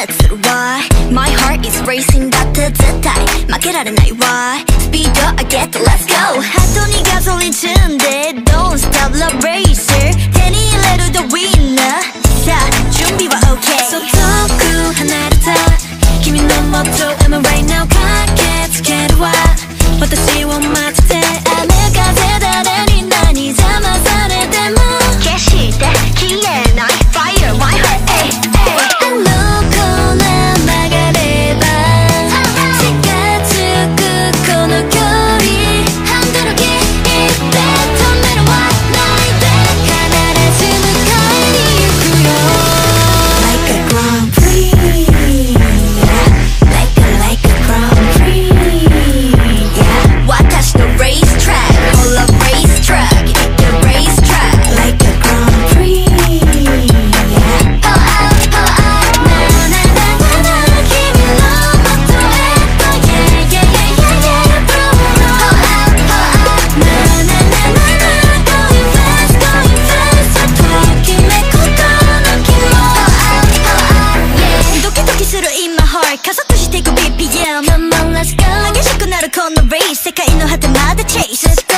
let's why My heart is racing got the deadline 負けられない why Speed up I get the let's go. 하도 네가 소리친데 hard 加速していく BPM まん Let's go 激しくなるこのレース。世界の果てまで Chase